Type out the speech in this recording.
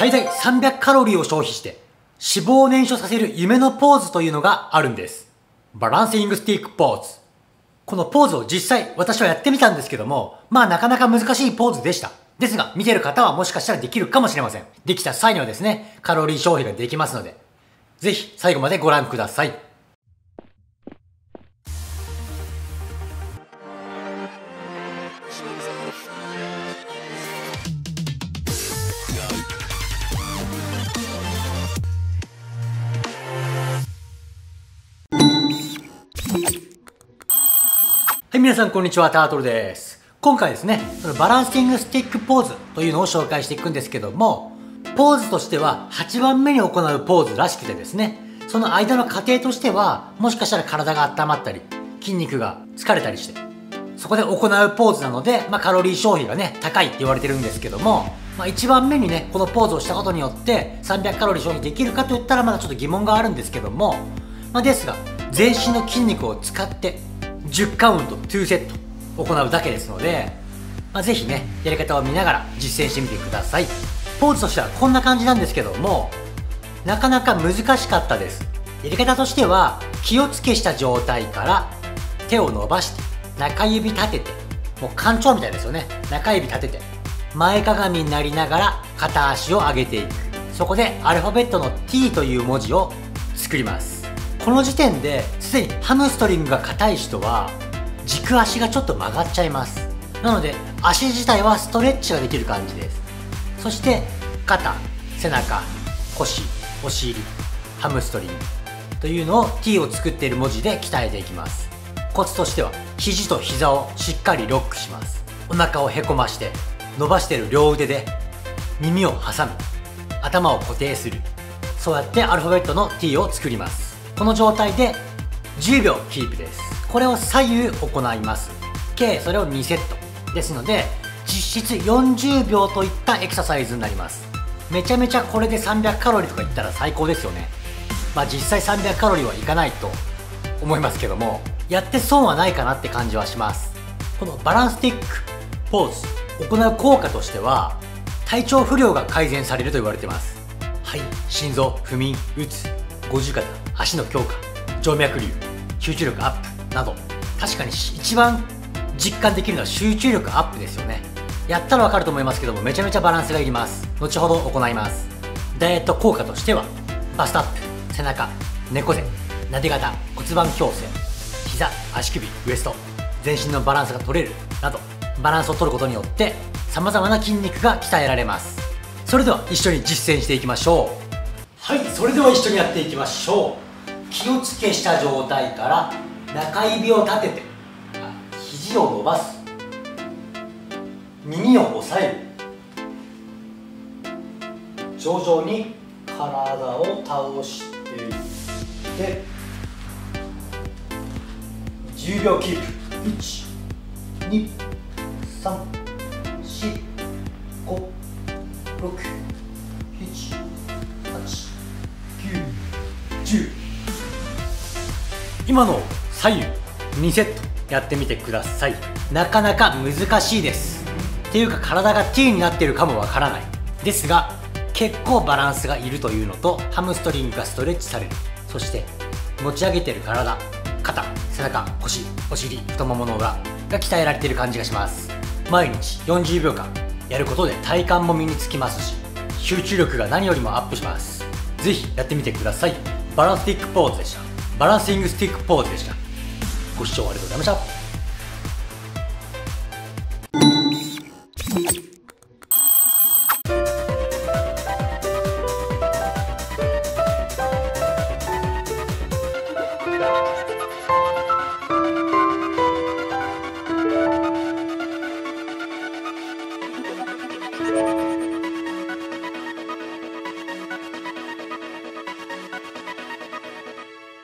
最大300カロリーを消費して脂肪を燃焼させる夢のポーズというのがあるんです。バランシングスティックポーズ。このポーズを実際私はやってみたんですけども、まあなかなか難しいポーズでした。ですが、見てる方はもしかしたらできるかもしれません。できた際にはですね、カロリー消費ができますので、ぜひ最後までご覧ください。はい、皆さんこんにちは、タートルです。今回ですね、そのバランシングスティックポーズというのを紹介していくんですけども、ポーズとしては8番目に行うポーズらしくてですね、その間の過程としては、もしかしたら体が温まったり、筋肉が疲れたりして、そこで行うポーズなので、まあ、カロリー消費がね、高いって言われてるんですけども、まあ、1番目にね、このポーズをしたことによって300カロリー消費できるかといったらまだちょっと疑問があるんですけども、まあ、ですが、全身の筋肉を使って10カウント2セット行うだけですので、まあ、ぜひねやり方を見ながら実践してみてください。ポーズとしてはこんな感じなんですけどもなかなか難しかったです。やり方としては気をつけした状態から手を伸ばして中指立ててもう館長みたいですよね。中指立てて前かがみになりながら片足を上げていく。そこでアルファベットの T という文字を作ります。この時点ですでにハムストリングが硬い人は軸足がちょっと曲がっちゃいます。なので足自体はストレッチができる感じです。そして肩背中腰お尻ハムストリング。というのを T を作っている文字で鍛えていきます。コツとしては肘と膝をしっかりロックします。お腹をへこまして伸ばしている両腕で耳を挟む頭を固定する。そうやってアルファベットの T を作ります。この状態で10秒キープです。これを左右行います。計それを2セットですので実質40秒といったエクササイズになります。めちゃめちゃこれで300カロリーとかいったら最高ですよね。まあ実際300カロリーはいかないと思いますけどもやって損はないかなって感じはします。このバランスティックポーズ行う効果としては体調不良が改善されると言われてます。はい心臓不眠うつ五十肩足の強化静脈瘤集中力アップなど確かに一番実感できるのは集中力アップですよね。やったらわかると思いますけどもめちゃめちゃバランスがいります。後ほど行います。ダイエット効果としてはバストアップ背中猫背なで肩骨盤矯正膝足首ウエスト全身のバランスが取れるなどバランスを取ることによって様々な筋肉が鍛えられます。それでは一緒に実践していきましょう。はいそれでは一緒にやっていきましょう。気をつけした状態から中指を立てて肘を伸ばす。耳を押さえる。徐々に体を倒していって10秒キープ。123今の左右2セットやってみてください。なかなか難しいです。っていうか体が T になってるかもわからない。ですが結構バランスがいるというのとハムストリングがストレッチされる。そして持ち上げてる体肩背中腰お尻太ももの裏が鍛えられてる感じがします。毎日40秒間やることで体幹も身につきますし集中力が何よりもアップします。是非やってみてください。バランスティックポーズでした。バランシングスティックポーズでしたご視聴ありがとうございました。